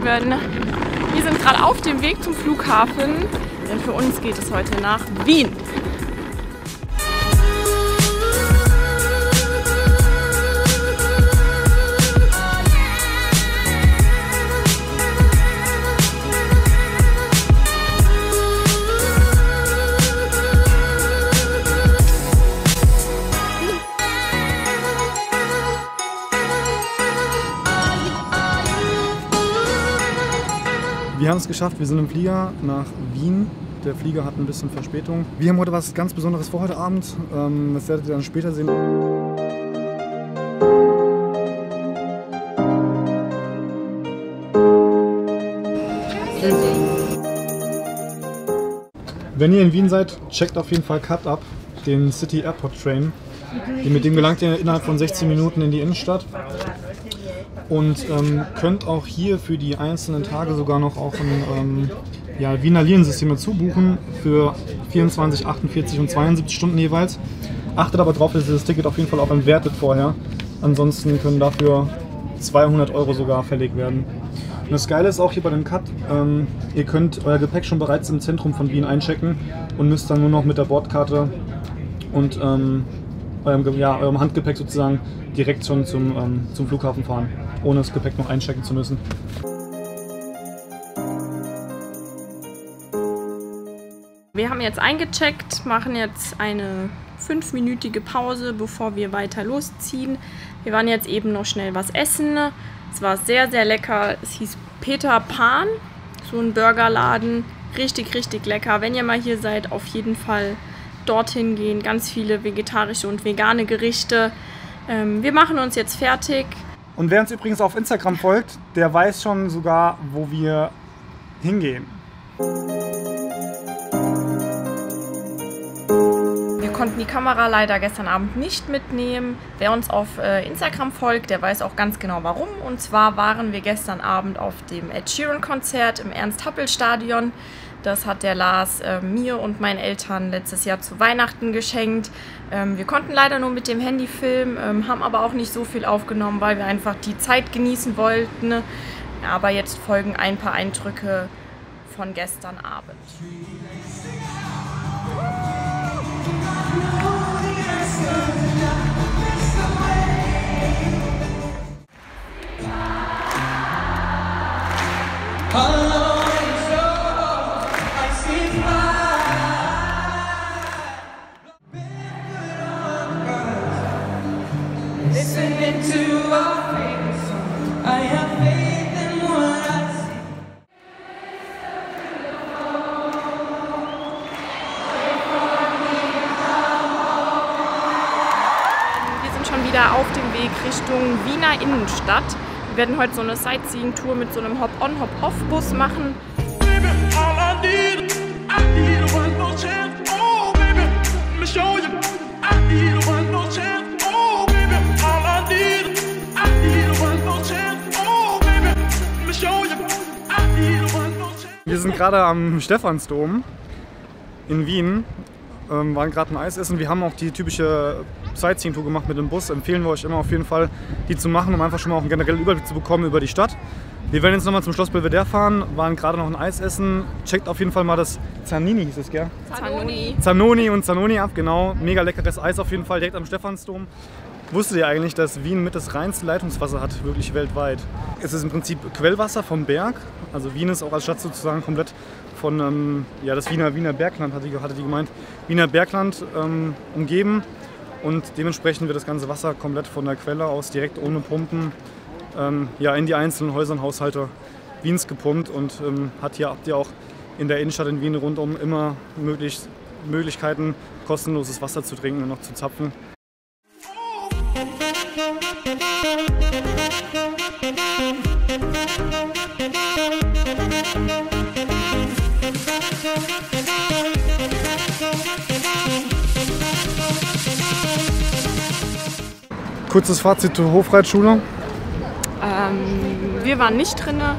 Lieben. Wir sind gerade auf dem Weg zum Flughafen, denn für uns geht es heute nach Wien. Es geschafft, wir sind im Flieger nach Wien. Der Flieger hat ein bisschen Verspätung. Wir haben heute was ganz Besonderes vor heute Abend. Ähm, das werdet ihr dann später sehen. Wenn ihr in Wien seid, checkt auf jeden Fall Cut ab, den City Airport Train. Mit dem gelangt ihr innerhalb von 16 Minuten in die Innenstadt und ähm, könnt auch hier für die einzelnen Tage sogar noch auch ein ähm, ja, Wiener Liniensystem dazu buchen für 24, 48 und 72 Stunden jeweils. Achtet aber darauf, dass ihr das Ticket auf jeden Fall auch entwertet vorher. Ansonsten können dafür 200 Euro sogar fällig werden. Und das Geile ist auch hier bei dem Cut, ähm, ihr könnt euer Gepäck schon bereits im Zentrum von Wien einchecken und müsst dann nur noch mit der Bordkarte und ähm, eurem, ja, eurem Handgepäck sozusagen direkt schon zum, ähm, zum Flughafen fahren, ohne das Gepäck noch einchecken zu müssen. Wir haben jetzt eingecheckt, machen jetzt eine fünfminütige Pause, bevor wir weiter losziehen. Wir waren jetzt eben noch schnell was essen. Es war sehr, sehr lecker. Es hieß Peter Pan, so ein Burgerladen. Richtig, richtig lecker. Wenn ihr mal hier seid, auf jeden Fall dorthin gehen. Ganz viele vegetarische und vegane Gerichte. Ähm, wir machen uns jetzt fertig. Und wer uns übrigens auf Instagram folgt, der weiß schon sogar, wo wir hingehen. Wir konnten die Kamera leider gestern Abend nicht mitnehmen. Wer uns auf äh, Instagram folgt, der weiß auch ganz genau warum. Und zwar waren wir gestern Abend auf dem Ed Sheeran Konzert im Ernst-Happel-Stadion. Das hat der Lars äh, mir und meinen Eltern letztes Jahr zu Weihnachten geschenkt. Ähm, wir konnten leider nur mit dem Handy filmen, ähm, haben aber auch nicht so viel aufgenommen, weil wir einfach die Zeit genießen wollten. Aber jetzt folgen ein paar Eindrücke von gestern Abend. Listening wieder auf dem Weg Richtung Wiener Innenstadt. Wir werden heute so eine Sightseeing-Tour mit so einem Hop-on, Hop-off-Bus machen. Sind gerade am Stephansdom in Wien, ähm, waren gerade ein Eis essen. Wir haben auch die typische Sightseeing-Tour gemacht mit dem Bus. Empfehlen wir euch immer auf jeden Fall, die zu machen, um einfach schon mal auch einen generellen Überblick zu bekommen über die Stadt. Wir werden jetzt nochmal zum Schloss Belvedere fahren, waren gerade noch ein Eis essen. Checkt auf jeden Fall mal das Zanini, hieß es, gell? Zanoni. Zanoni und Zanoni ab, genau. Mega leckeres Eis auf jeden Fall, direkt am Stephansdom. Wusstet ihr eigentlich, dass Wien mit das reinste Leitungswasser hat, wirklich weltweit? Es ist im Prinzip Quellwasser vom Berg. Also Wien ist auch als Stadt sozusagen komplett von, ähm, ja, das Wiener, Wiener Bergland, hatte die, hatte die gemeint, Wiener Bergland ähm, umgeben. Und dementsprechend wird das ganze Wasser komplett von der Quelle aus, direkt ohne Pumpen, ähm, ja, in die einzelnen Häuser und Haushalte Wiens gepumpt und ähm, hat hier, habt ihr auch in der Innenstadt in Wien rundum immer möglich, Möglichkeiten, kostenloses Wasser zu trinken und noch zu zapfen. Kurzes Fazit zur Hofreitschule. Ähm, wir waren nicht drinne.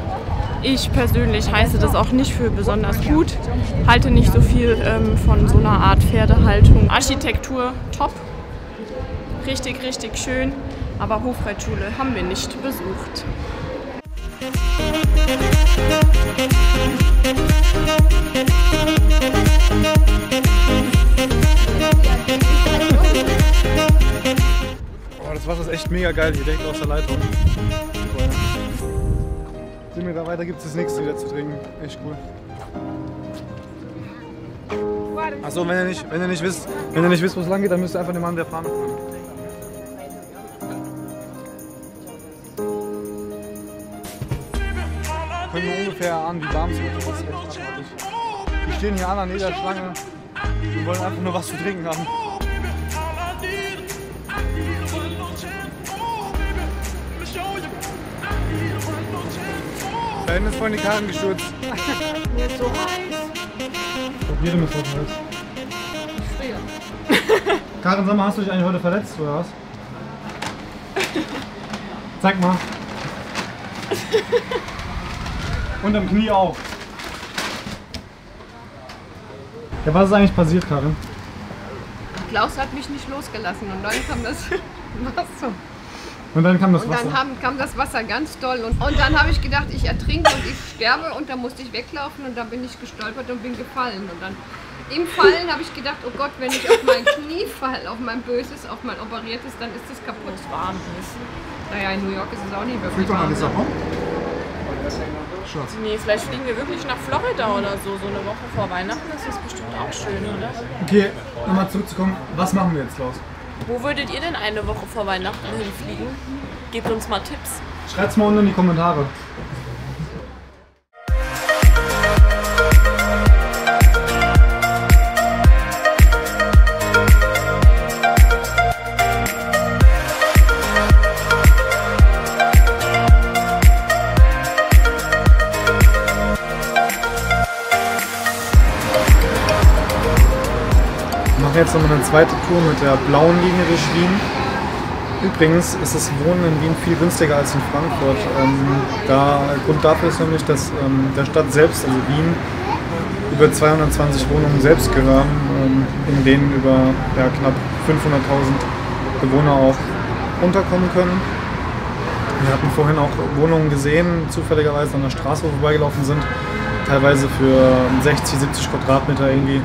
Ich persönlich heiße das auch nicht für besonders gut. Halte nicht so viel ähm, von so einer Art Pferdehaltung. Architektur top. Richtig, richtig schön. Aber Hofreitschule haben wir nicht besucht. Oh, das Wasser ist echt mega geil hier direkt aus der Leitung. Sieh mir da weiter gibt es nichts wieder zu trinken. Echt cool. Achso, wenn ihr nicht, wenn ihr nicht wisst, wenn ihr nicht wisst, wo es lang geht, dann müsst ihr einfach dem Mann der Fahne folgen. Wie warm es wird. Ist. Wir stehen hier alle an jeder Schlange und wollen einfach nur was zu trinken haben. Da hinten ist vorhin die Karren gestürzt. Mir ist so heiß. Probiere mit was Holz. Karin, sag mal, hast du dich eigentlich heute verletzt oder was? Zeig mal. Unterm Knie auch. Ja, was ist eigentlich passiert, Karin? Klaus hat mich nicht losgelassen und dann kam das Wasser. Und dann kam das Und Wasser. dann haben, kam das Wasser ganz doll. Und, und dann habe ich gedacht, ich ertrinke und ich sterbe. Und dann musste ich weglaufen und dann bin ich gestolpert und bin gefallen. Und dann im Fallen habe ich gedacht, oh Gott, wenn ich auf mein Knie falle, auf mein böses, auf mein operiertes, dann ist das kaputt. Warm ist. Naja, in New York ist es auch nicht wirklich warm. ne? Schatz. Nee, vielleicht fliegen wir wirklich nach Florida oder so. So eine Woche vor Weihnachten ist das bestimmt auch schön, oder? Okay, nochmal zurückzukommen. Was machen wir jetzt, Klaus? Wo würdet ihr denn eine Woche vor Weihnachten hinfliegen? Gebt uns mal Tipps. Schreibt's mal unten in die Kommentare. Jetzt nochmal eine zweite Tour mit der blauen Linie durch Wien. Übrigens ist das Wohnen in Wien viel günstiger als in Frankfurt. Ähm, da, Grund dafür ist nämlich, dass ähm, der Stadt selbst, also Wien, über 220 Wohnungen selbst gehören, ähm, in denen über ja, knapp 500.000 Bewohner auch unterkommen können. Wir hatten vorhin auch Wohnungen gesehen, zufälligerweise an der Straße, wo wir vorbeigelaufen sind, teilweise für 60, 70 Quadratmeter irgendwie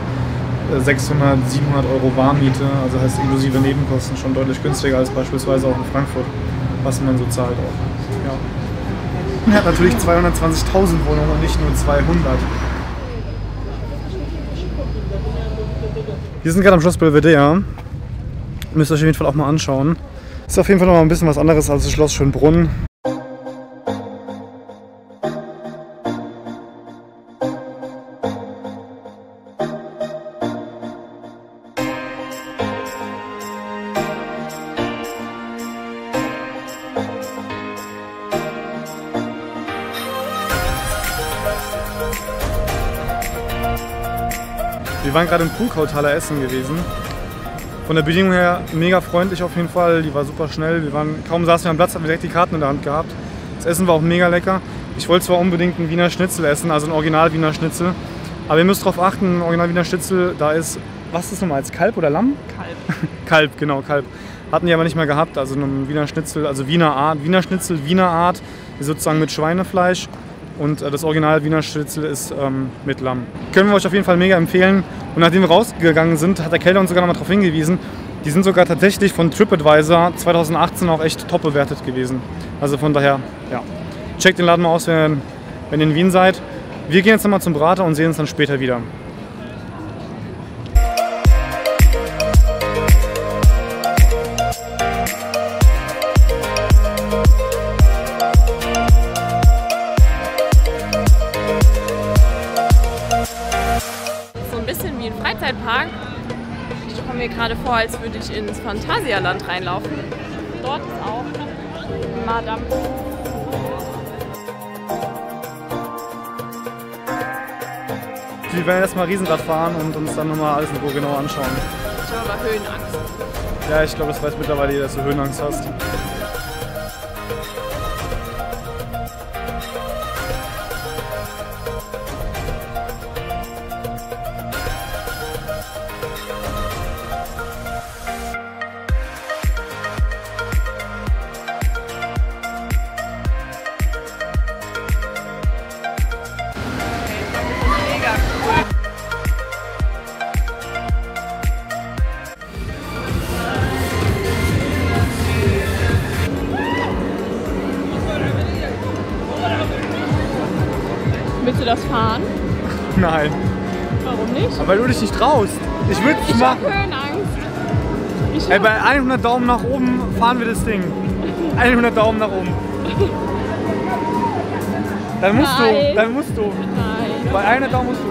600, 700 Euro Warmmiete, also heißt inklusive Nebenkosten schon deutlich günstiger als beispielsweise auch in Frankfurt, was man so zahlt auch. Ja. Man hat natürlich 220.000 Wohnungen und nicht nur 200. Wir sind gerade am Schloss Belvedere. Müsst ihr euch auf jeden Fall auch mal anschauen. Ist auf jeden Fall noch mal ein bisschen was anderes als das Schloss Schönbrunn. Wir waren gerade im Krughautaler Essen gewesen. Von der Bedienung her mega freundlich auf jeden Fall. Die war super schnell. Wir waren, kaum saßen wir am Platz, hatten wir direkt die Karten in der Hand gehabt. Das Essen war auch mega lecker. Ich wollte zwar unbedingt einen Wiener Schnitzel essen, also ein Original Wiener Schnitzel. Aber ihr müsst darauf achten, ein Original Wiener Schnitzel, da ist, was ist das nochmal, als Kalb oder Lamm? Kalb. Kalb, genau, Kalb. Hatten die aber nicht mehr gehabt. Also ein Wiener Schnitzel, also Wiener Art, Wiener Schnitzel, Wiener Art, sozusagen mit Schweinefleisch. Und äh, das Original Wiener Schnitzel ist ähm, mit Lamm. Können wir euch auf jeden Fall mega empfehlen. Und nachdem wir rausgegangen sind, hat der Kellner uns sogar noch mal darauf hingewiesen, die sind sogar tatsächlich von TripAdvisor 2018 auch echt top bewertet gewesen. Also von daher, ja. Checkt den Laden mal aus, wenn ihr in Wien seid. Wir gehen jetzt nochmal zum Brater und sehen uns dann später wieder. Mir gerade vor, als würde ich ins Phantasialand reinlaufen. Dort ist auch Madame. Wir werden erstmal Riesenrad fahren und uns dann nochmal alles in Ruhe genau anschauen. Ich habe aber Höhenangst. Ja, ich glaube, das weiß mittlerweile jeder, dass du Höhenangst hast. Weil du dich nicht traust. Ich würde es Ich habe machen. Höhenangst. Ich Ey, bei 100 Daumen nach oben fahren wir das Ding. 100 Daumen nach oben. Dann musst du, Nein. dann musst du. Nein. Bei 100 Daumen musst du.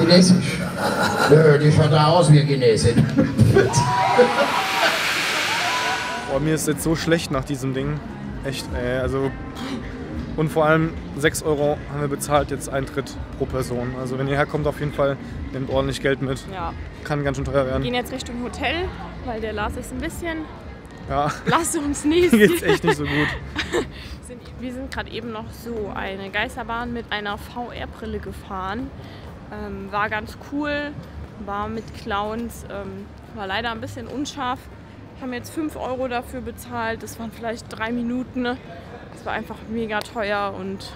Chinesisch. Nö, die schaut da aus wie Chinesin. Boah, mir ist jetzt so schlecht nach diesem Ding. Echt, ey, also. Und vor allem 6 Euro haben wir bezahlt jetzt Eintritt pro Person. Also wenn ihr herkommt, auf jeden Fall nehmt ordentlich Geld mit. Ja, Kann ganz schön teuer wir werden. gehen jetzt Richtung Hotel, weil der Lars ist ein bisschen. Ja, Lass uns mir geht's echt nicht so gut. Wir sind gerade eben noch so eine Geisterbahn mit einer VR-Brille gefahren. Ähm, war ganz cool, war mit Clowns, ähm, war leider ein bisschen unscharf. Haben jetzt 5 Euro dafür bezahlt, das waren vielleicht drei Minuten. Es war einfach mega teuer und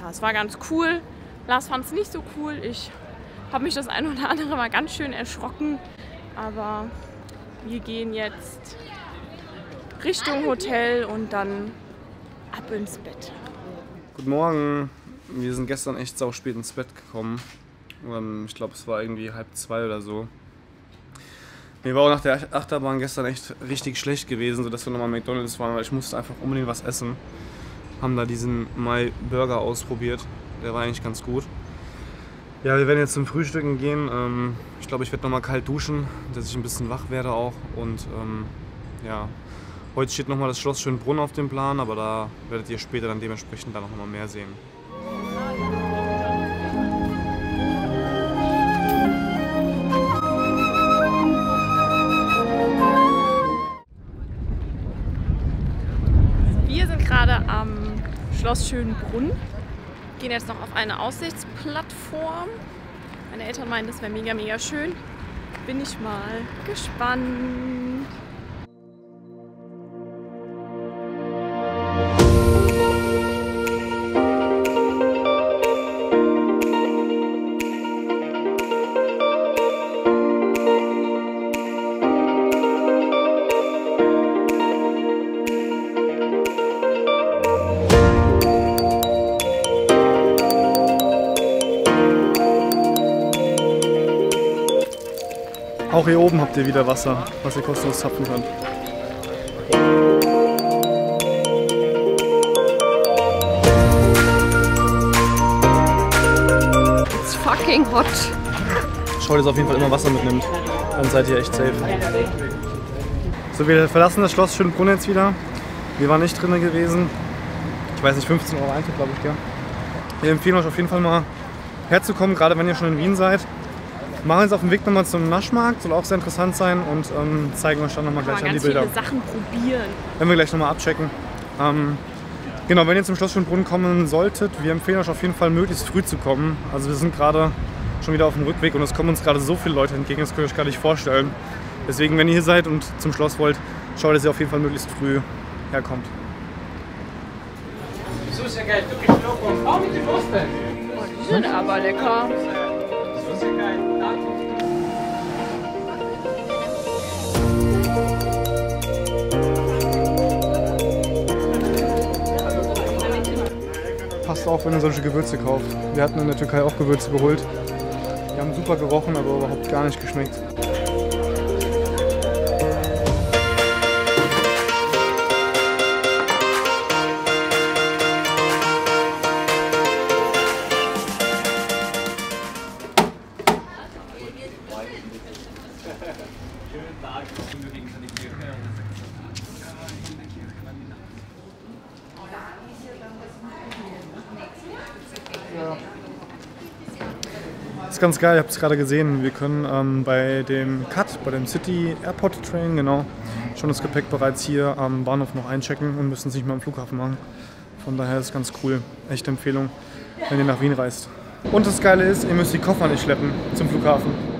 ja, es war ganz cool. Lars fand es nicht so cool. Ich habe mich das ein oder andere Mal ganz schön erschrocken. Aber wir gehen jetzt Richtung Hotel und dann ab ins Bett. Guten Morgen. Wir sind gestern echt sau spät ins Bett gekommen. Ich glaube, es war irgendwie halb zwei oder so. Mir war auch nach der Achterbahn gestern echt richtig schlecht gewesen, sodass wir nochmal McDonalds waren, weil ich musste einfach unbedingt was essen. Haben da diesen My Burger ausprobiert. Der war eigentlich ganz gut. Ja, wir werden jetzt zum Frühstücken gehen. Ähm, Ich glaube, ich werde nochmal kalt duschen, dass ich ein bisschen wach werde auch. Und ähm, ja, heute steht nochmal das Schloss Schönbrunn auf dem Plan, aber da werdet ihr später dann dementsprechend dann noch mal mehr sehen. Schloss Schönbrunn. Gehen jetzt noch auf eine Aussichtsplattform. Meine Eltern meinen, das wäre mega, mega schön. Bin ich mal gespannt. Auch hier oben habt ihr wieder Wasser, was ihr kostenlos zapfen könnt. It's fucking hot. Schaut, dass ihr auf jeden Fall immer Wasser mitnimmt. Dann seid ihr echt safe. So, wir verlassen das Schloss Schönbrunn jetzt wieder. Wir waren nicht drinnen gewesen. Ich weiß nicht, 15 Euro Eintritt, glaube ich, gell? Wir empfehlen euch auf jeden Fall mal herzukommen, gerade wenn ihr schon in Wien seid. Machen uns auf dem Weg nochmal zum Naschmarkt, soll auch sehr interessant sein und ähm, zeigen euch dann nochmal Mal gleich an die ganz Bilder. viele Sachen probieren. Wenn wir gleich nochmal abchecken. Ähm, genau, wenn ihr zum Schloss Schönbrunn kommen solltet, wir empfehlen euch auf jeden Fall möglichst früh zu kommen. Also wir sind gerade schon wieder auf dem Rückweg und es kommen uns gerade so viele Leute entgegen, das könnt ihr euch gar nicht vorstellen. Deswegen, wenn ihr hier seid und zum Schloss wollt, schaut, dass ihr auf jeden Fall möglichst früh herkommt. Die sind aber lecker. Passt auf, wenn ihr solche Gewürze kauft. Wir hatten in der Türkei auch Gewürze geholt. Die haben super gerochen, aber überhaupt gar nicht geschmeckt. Ganz geil, ihr habt es gerade gesehen. Wir können ähm, bei dem Cut, bei dem City Airport Train, genau, schon das Gepäck bereits hier am Bahnhof noch einchecken und müssen es nicht mehr am Flughafen machen. Von daher ist es ganz cool. Echte Empfehlung, wenn ihr nach Wien reist. Und das Geile ist, ihr müsst die Koffer nicht schleppen zum Flughafen.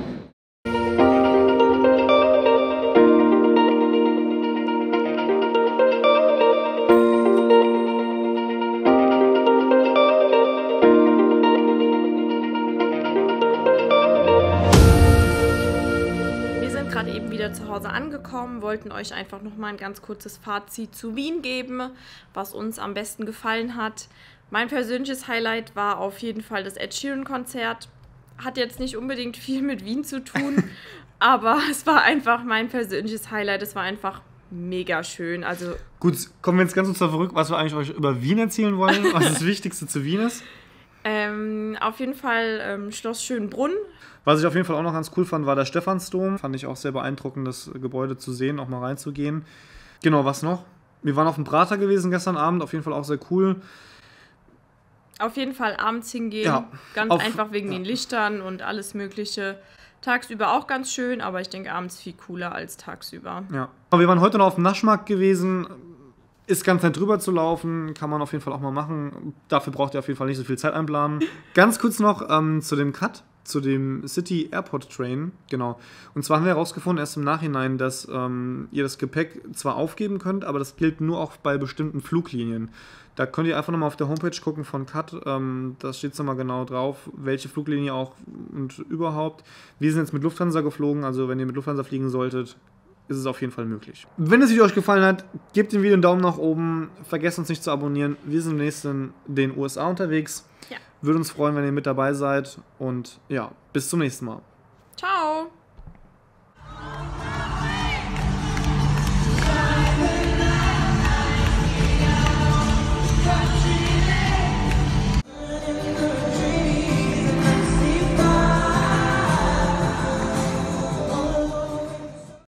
Wollten euch einfach nochmal ein ganz kurzes Fazit zu Wien geben, was uns am besten gefallen hat. Mein persönliches Highlight war auf jeden Fall das Ed Sheeran-Konzert. Hat jetzt nicht unbedingt viel mit Wien zu tun, aber es war einfach mein persönliches Highlight. Es war einfach mega schön. Also Gut, kommen wir jetzt ganz kurz zurück, was wir eigentlich euch über Wien erzählen wollen, was das Wichtigste zu Wien ist. Ähm, auf jeden Fall ähm, Schloss Schönbrunn. Was ich auf jeden Fall auch noch ganz cool fand, war der Stephansdom. Fand ich auch sehr beeindruckend, das Gebäude zu sehen, auch mal reinzugehen. Genau, was noch? Wir waren auf dem Prater gewesen gestern Abend, auf jeden Fall auch sehr cool. Auf jeden Fall abends hingehen. Ja, ganz auf- einfach wegen ja. den Lichtern und alles Mögliche. Tagsüber auch ganz schön, aber ich denke abends viel cooler als tagsüber. Ja. Aber wir waren heute noch auf dem Naschmarkt gewesen. Ist ganz nett drüber zu laufen, kann man auf jeden Fall auch mal machen. Dafür braucht ihr auf jeden Fall nicht so viel Zeit einplanen. Ganz kurz noch ähm, zu dem Cut, zu dem City Airport Train. Genau. Und zwar haben wir herausgefunden, erst im Nachhinein, dass ähm, ihr das Gepäck zwar aufgeben könnt, aber das gilt nur auch bei bestimmten Fluglinien. Da könnt ihr einfach nochmal auf der Homepage gucken von Cut. Ähm, da steht es nochmal genau drauf, welche Fluglinie auch und überhaupt. Wir sind jetzt mit Lufthansa geflogen, also wenn ihr mit Lufthansa fliegen solltet, ist es auf jeden Fall möglich. Wenn das Video euch gefallen hat, gebt dem Video einen Daumen nach oben. Vergesst uns nicht zu abonnieren. Wir sind demnächst in den USA unterwegs. Ja. Würde uns freuen, wenn ihr mit dabei seid. Und ja, bis zum nächsten Mal. Ciao!